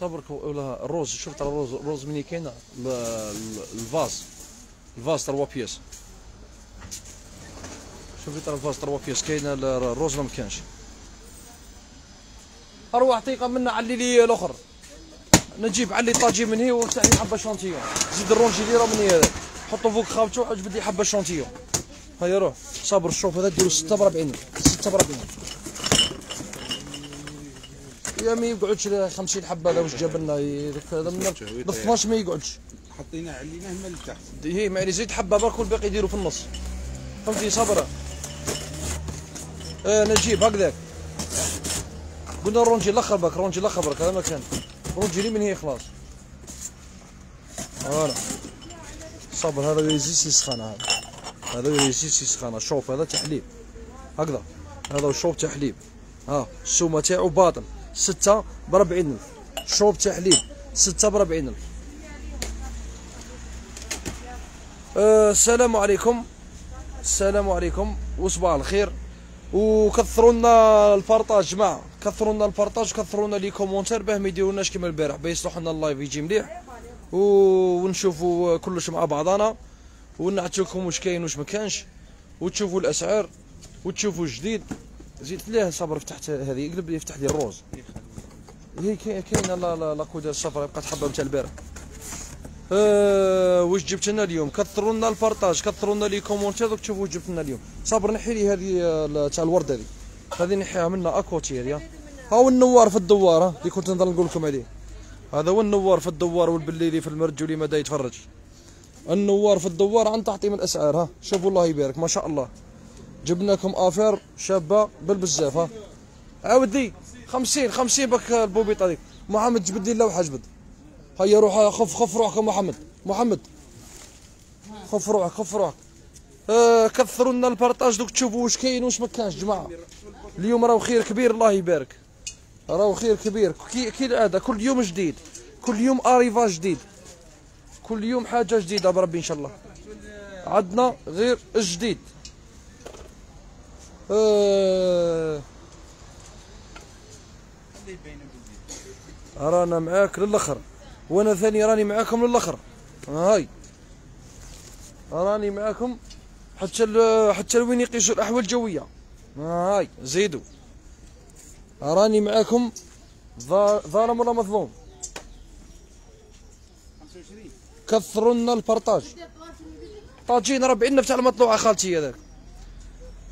صبرك ولا الروز شفت الروز الروز مني ال- الفاز. الفاز تروا بياس شوفي ترى الفاز تروا بياس كاينة ال- الروز ما كانش أروح طيقه منا علي لي الأخر. نجيب علي طاجي من هي لي حبة شونتيون زيد الرونجي راه من هي حطوا فوق خابتو وجبد لي حبة شونتيون هيا روح. صابر الشوف هذا ديروا 6 ب 40 6 ب 40 يا ما يقعدش 50 حبة لو واش جاب لنا من ال 12 ما يقعدش. حطينا علينا هما لتحت هي يعني زيد حبة برك والباقي يديروا في النص. فهمتي صبرة. آه نجيب هكذاك. قلنا ranger الأخر برك ranger الأخر برك هذا ما كان. ranger لي من هي خلاص. voilà صبر هذا يزيد يسخن هذا. هذا يزيد يسخن شوف هذا تحليب هكذا. هذا شوب تحليب ها السومة تاعو باطن. ستة ب 40000 شوب تحليب ستة ب 40000 أه السلام عليكم. السلام عليكم. وصباح الخير. وكثروا لنا ال partage جماعة كثروا لنا ال partage كثروا لنا les commentaires. باه ما يديروناش كيما البارح. باه يصلح لنا ال live يجي مليح. ونشوفوا كلش مع بعضنا ونعطيو لكم واش كاين واش ما كانش. وتشوفوا الأسعار. وتشوفوا الجديد. زيد ليه صبر فتحت هذه؟ يقلب لي فتح لي ال rose. هي كاين- كاينة لا لا لا كودا الصفراء بقات حبه نتاع البارح أه واش جبت لنا اليوم؟ كثروا لنا ال partage كثروا لنا les commentaires دوك تشوفوا واش جبت لنا اليوم. صابر نحي لي هذه آه، تاع الورد هذه. هذه نحيها منا à côté يا. هاو النوار في الدوار ها اللي كنت نضل نقول لكم عليه. هذا هو النوار في الدوار والبليلي في المرج واللي مدى يتفرج. النوار في الدوار عن تعطيم الأسعار ها. شوفوا الله يبارك ما شاء الله. جبنا لكم آفير شابة بالبزاف ها. عاود لي 50 50 بك البوبيط هذيك محمد جبد لي اللوحه جبد. هيا روح خف خف روحك يا محمد. محمد. خف روحك خف روحك. آه كثروا لنا البارطاج دوك تشوفوا واش كاين واش ما كانش جماعة. اليوم راهو خير كبير الله يبارك. راهو خير كبير. كي كي العادة كل يوم جديد. كل يوم arrivage جديد. كل يوم حاجة جديدة بربي إن شاء الله. عندنا غير الجديد. آه. رانا معاك للآخر. وأنا ثاني راني معاكم للآخر. هاي. راني معاكم حتى حتى لوين يقيسوا الأحوال الجوية. هاي. زيدوا راني معاكم ظا- ظالم ولا مظلوم؟ 25 كثروا لنا ال partage. طاجين راه بعنا تاع المطلوعة خالتي هذاك.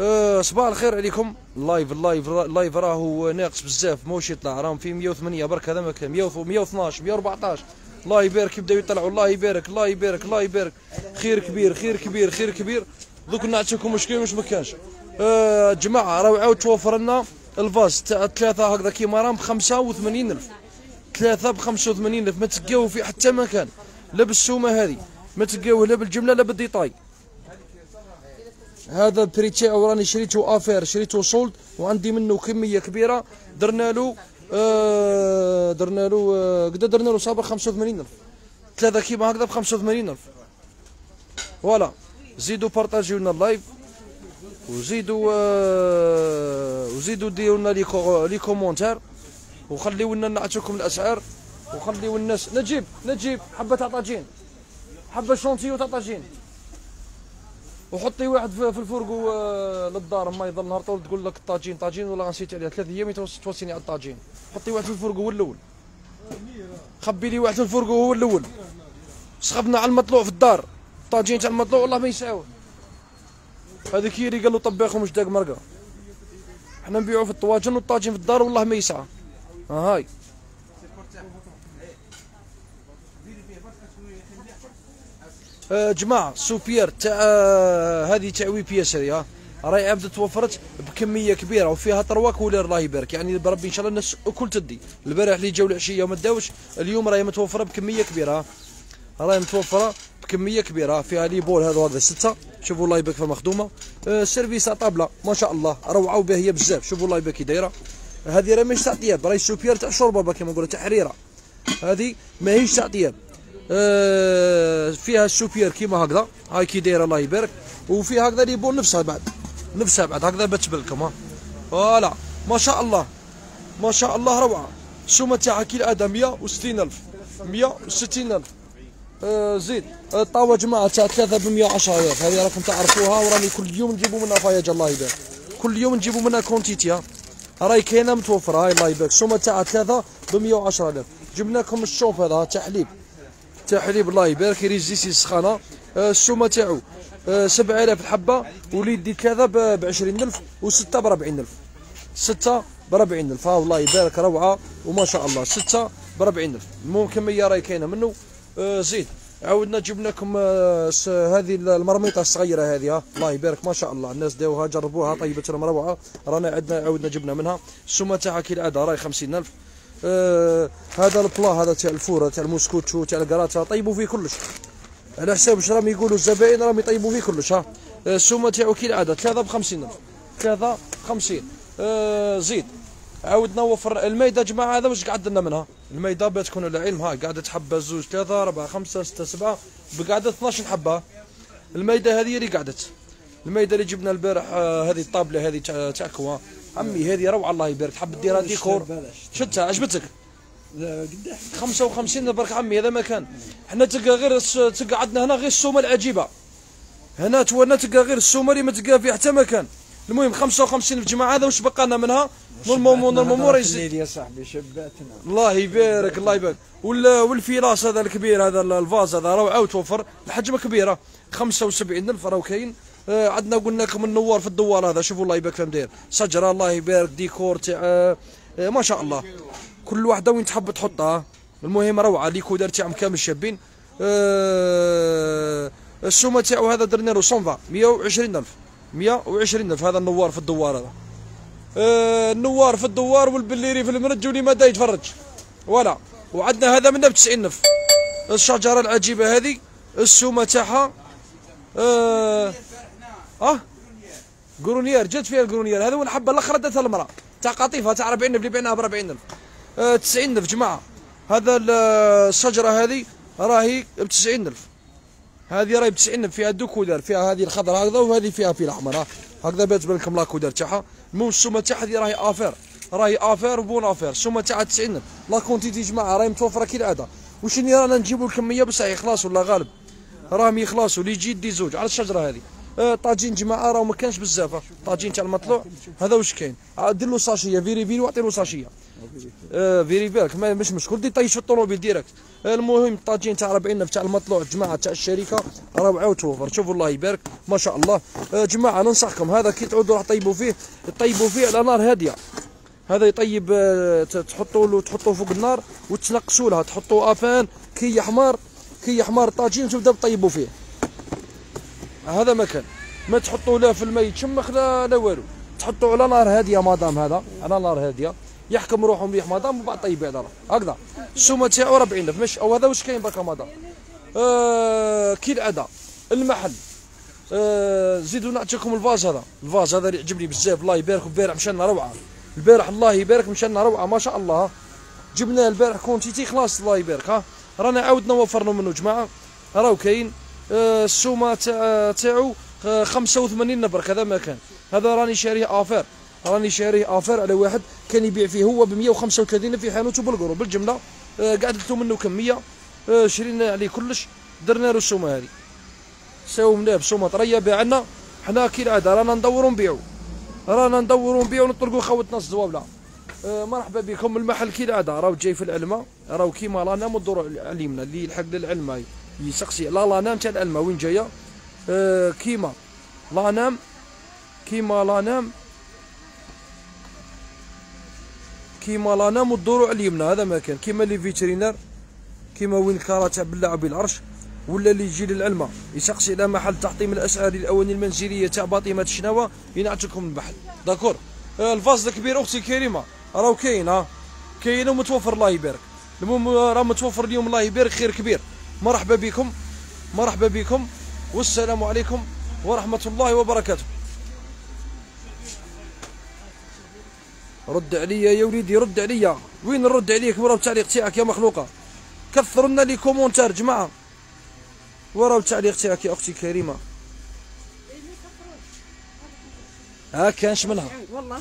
أه صباح الخير عليكم. ال live ال live ال live راهو ناقص بزاف. موش يطلع راهم في 108 برك هذا ما كان 100 112 114 الله يبارك يبداو يطلعوا الله يبارك الله يبارك الله يبارك. خير كبير خير كبير خير كبير. دوك نعطيكم واش كاين واش ما كانش أه جماعة راهو عاود توفر لنا ال vase تاع ثلاثة هكذا كيما راهم ب 85000 ثلاثة ب 85000 ما تلقاوه في حتى مكان. لا بالسومة هذه. ما تلقاوه لا بالجملة لا بال détail هذا ال prix تاعو راني شريته affaire شريته solde وعندي منه كمية كبيرة. درنا له آه درنا له آه قد درنا له صابر 85000 ثلاثة كيما هكذا ب 85000 voilà. زيدوا بارطاجيو لنا ال live وزيدوا آه وزيدوا ديروا لنا les les commentaires وخليو لنا نعطيكم الأسعار وخليو الناس. نجيب نجيب. حبة تاع طاجين حبة échantillon تاع طاجين وحطي واحد في الفرقو آه، للدار ما يضل نهار طول تقول لك الطاجين طاجين ولا نسيت عليها. ثلاث أيام توصيني على الطاجين. حطي واحد في الفرقو هو الأول. خبي لي واحد في الفرقو هو الأول. سخبنا على المطلوع في الدار. الطاجين تاع المطلوع والله ما يساوي. هذيك هي اللي قال له طباخ ومش داق مرقة. إحنا نبيعوا في الطواجن والطاجين في الدار والله ما يسعى. ها هاي. آه جماعة soupière تاع آه، هذه تاع وي بي اس ها راهي عاود توفرت بكمية كبيرة وفيها trois couleurs الله يبارك. يعني بربي إن شاء الله الناس الكل تدي. البارح اللي جاو العشية وما داوش اليوم راهي متوفرة بكمية كبيرة. ها. راهي متوفرة بكمية كبيرة فيها les bols هذا هذا ستة. شوفوا الله يبارك في مخدومة آه service طابلة ما شاء الله روعة وباهية بزاف. شوفوا الله يبارك كي دايرة هذه راه ماهيش تاع طياب راهي soupière تاع شوربة كما نقولوا تاع حريرة هذه ماهيش تاع طياب. فيها ال soupière كيما هكذا هاي كي دايره الله يبارك وفيها هكذا les bols نفسها بعد نفسها بعد هكذا بتبلكم ها voilà ما شاء الله ما شاء الله روعه السومه تاعها كالعاده 160000 160000 آه زيد الطاوه جماعة تاع ثلاثة ب 110000 هذه راكم تعرفوها وراني كل يوم نجيبوا منها فايج الله يبارك كل يوم نجيبوا منها quantité ها راهي كاينة متوفره هاي الله يبارك السومه تاعها ثلاثة ب 110000 جبنا لكم الشوف هذا تاع حليب تاع حليب الله يبارك يريزيسي السخانه آه، السومة تاعو آه، 7000 الحبة وليدي ثلاثة ب 20000 وستة ب 40000 ستة ب 40000 ها والله يبارك روعة وما شاء الله. ستة ب 40000 المهم كمية راهي كاينة منه. آه زيد عاودنا جبنا لكم آه هذه المرميطة الصغيرة هذه. ها الله يبارك ما شاء الله. الناس داوها جربوها طيبة لهم روعة رانا عندنا عاودنا جبنا منها. السومة تاعها كالعادة راهي 50000 آه هذا البلا هذا تاع الفور تاع الموسكوتشو تاع الكراتا طيبوا فيه كلش. على حساب واش راهم يقولوا الزبائن راهم يطيبوا فيه كلش ها. آه، السومة تاعو كالعاده ثلاثة ب 50000 ثلاثة ب 50 آه زيد عاودنا وفر الميدة جماعة هذا واش قعد لنا منها؟ الميدة باه تكونوا العلم ها قعدت حبه زوج ثلاثة اربعه خمسة ستة سبعة بقعدت 12 حبه الميدة هذه اللي قعدت الميدة اللي جبنا البارح آه هذه الطابلة هذه تاع كوا. عمي هذه روعة الله يبارك. حب ديرها ديكور شفتها عجبتك؟ قداح 55 برك عمي هذا مكان حنا تلقى غير تلقى عندنا هنا غير السومة العجيبة. هنا تونا تلقى غير السومة اللي ما تلقى في حتى مكان المهم 55 في الجماعة هذا واش بقى لنا منها؟ normalement normalement راه يزيد يا صاحبي شباتنا. الله يبارك الله يبارك. وال- والفراس هذا الكبير هذا ال- ال vase هذا راه وتوفر الحجم كبيرة 75000 راه كاين. آه، عندنا قلنا لكم النوار في الدوار هذا شوفوا الله يبارك فهم داير. شجره الله يبارك ديكور تاع آه، آه، ما شاء الله. كل واحدة وين تحب تحطها. المهم روعه les couleurs تاعهم كامل شابين. آه، السومة تاعو هذا درنا له 120 120000 120000 هذا النوار في الدوار هذا. آه، النوار في الدوار والبليري في المرج واللي ما يتفرج. ولا. وعندنا هذا منه ب 90 نف الشجرة العجيبة هذه السومه تاعها آه آه. قرونيير جات فيها القرونيير هذا هو الحبة الأخرى داتها المرأة. تاع قطيفة تاع 40 نف اللي بعناها ب 40 نف. آه 90 نف جماعة. هذا ال- الشجرة هذه راهي ب 90 نف. هذه راهي ب 90 فيها دو كودر فيها هذه الخضراء هكذا وهذه فيها في الأحمر. هكذا بات تبان لكم لا كودر تاعها. المهم السومة تاعها هذه راهي affaire. راهي affaire bonne affaire. السومة تاعها 90 la quantité جماعة راهي متوفرة كالعاده واش اللي رانا نجيبوا الكميه بصح يخلص والله غالب؟ راهم يخلصوا. اللي يجي يدي زوج. على الشجرة هذه. آه، طاجين جماعة راه ما كانش بزاف. طاجين تاع المطلوع. هذا واش كاين؟ آه، دير له sachet vérifie vérifie واعطي له sachet فيري بالك مش مشكل دي طيش في الطوموبيل direct المهم الطاجين تاع 40 نف تاع المطلوع جماعة تاع الشركة روعه وتوفر شوفوا الله يبارك ما شاء الله جماعة ننصحكم هذا كي تعودوا راح طيبوا فيه طيبوا فيه على نار هاديه هذا يطيب تحطوا له تحطوه فوق النار وتنقصوا لها تحطوا افان كي حمار كي حمار طاجين وتبدا تطيبوا فيه هذا مكان ما تحطوا لا في الماء يتشمخ لا لا والو تحطوا على نار هاديه مادام هذا على نار هاديه يحكم روحه مليح مادام وبعد طيب على هكذا. السومه تاعو 40 الف مش. أو هذا واش كاين بركة مادام آه كي العاده المحل. آه زيدوا نعطيكم ال vase هذا. ال vase هذا اللي يعجبني بزاف. الله يبارك البارح مشانا روعة. البارح الله يبارك مشانا روعة. ما شاء الله. جبناه البارح quantité. خلاص الله يبارك ها. رانا عاودنا وفرنا منه جماعة. راهو كاين. آه، السومة تاع تاعو آه، 85 نف برك هذا ما كان. هذا راني شاريه affaire. راني شاريه affaire على واحد كان يبيع فيه هو ب 135 في حانوته بال gros بالجملة آه، قعدت له منه كميه آه، شرينا عليه كلش درنا له السومه هذه. ساومناه بسومه طرية باعنا حنا كي العاده رانا ندوروا نبيعوا رانا ندوروا نبيعوا نطلقوا خوتنا الزوابله آه، مرحبا بكم المحل كي العاده راهو جاي في العلمة. راهو كيما لا نام الدور علمنا اللي يلحق للعلمه يسقسي. لا لا نام تاع العلمة وين جاية؟ آه، كيما لا نام كيما لا نام. كيما لا نام الدروع اليمنى هذا ما كان. كيما لي فيترينير كيما وين كارا تاع باللاعب العرش ولا اللي يجي للعلمة يسقسي على محل تحطيم الاسعار الاواني المنزلية تاع باطمه الشناوة ينعتكم المحل داكور. الفاز الكبير أختي كريمة. راهو كاين ها. كاين ومتوفر الله يبارك. المهم راه متوفر اليوم الله يبارك خير كبير. مرحبا بكم. مرحبا بكم. والسلام عليكم ورحمة الله وبركاته. رد عليا يا وليدي رد عليا. وين نرد عليك؟ ورا التعليق تاعك يا مخلوقة. كثروا لنا لي كومونتار جماعة. ورا التعليق تاعك يا أختي كريمة. ها كانش منها؟ والله.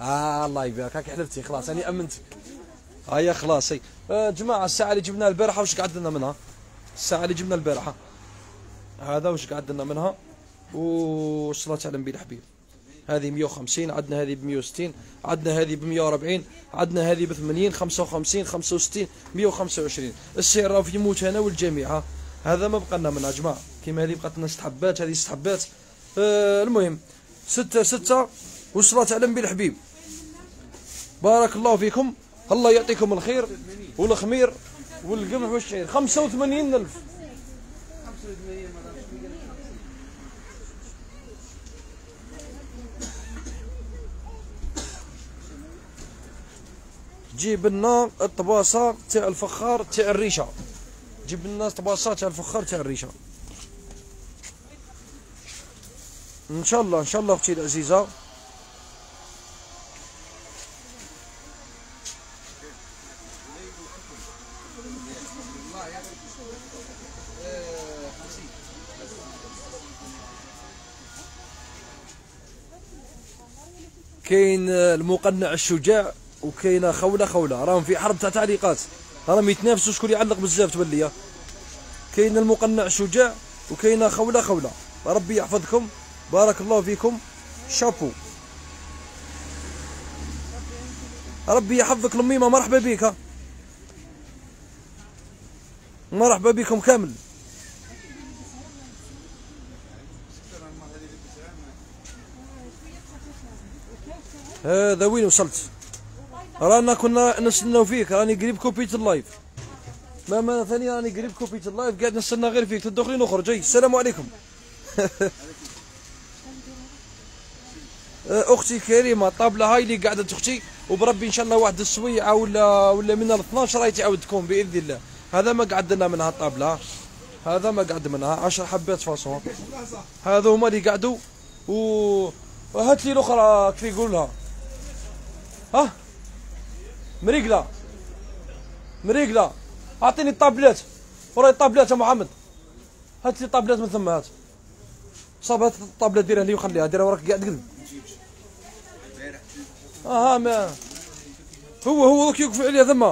آه الله يبارك. هاك حلفتي خلاص أنا امنتك هيا خلاص هي آه جماعة الساعة اللي جبناها البارحة وش قعد لنا منها؟ الساعة اللي جبنا البارحة. هذا وش قعد لنا منها؟ والصلاة على النبي الحبيب؟ هذه 150 عندنا هذه ب 160 عندنا هذه ب 140 عندنا هذه ب 80 55 65 125 السعر راه في موت أنا والجميع. هذا ما بقى لنا منها جماعة كيما هذه بقات لنا ست حبات هذه ست حبات آه المهم ستة ستة والصلاة على النبي الحبيب بارك الله فيكم. الله يعطيكم الخير والخمير والقمح والشعير. 85 ألف. جيب لنا الطباسة تاع الفخار تاع الريشة. جيب لنا طباسة تاع الفخار تاع الريشة. إن شاء الله إن شاء الله أختي العزيزة. كاين المقنع الشجاع. وكاينة خولة خولة. راهم في حرب تاع تعليقات. راهم يتنافسوا شكون يعلق بزاف تولي. كاين المقنع الشجاع وكاينة خولة خولة. ربي يحفظكم. بارك الله فيكم. شابو. ربي يحفظك الميمه مرحبا بك. مرحبا بكم كامل. هذا وين وصلت؟ رانا كنا نستناو فيك راني قريب كوبيت ال live. ما ما ثاني راني قريب كوبيت ال live قاعد نستنى غير فيك تدخلي نخرج جاي. السلام عليكم. أختي كريمة الطابله هاي اللي قاعدة أختي وبربي إن شاء الله واحد السويعة ولا ولا من ال 12 راهي تعاود تكون بإذن الله. هذا ما قعد لنا منها الطابله هذا ما قعد منها. 10 حبات façon هذا هما اللي قعدوا و وهات لي الأخرى كيف يقولها ها؟ مريقله مريقله اعطيني الطابلات وراي الطابلات يا محمد هات لي الطابلات من ثم هات صاب هات الطابلات ديرها لي وخليها ديرها وراك قاعد قلب آه ما هو هو دوك يوقف عليها ثم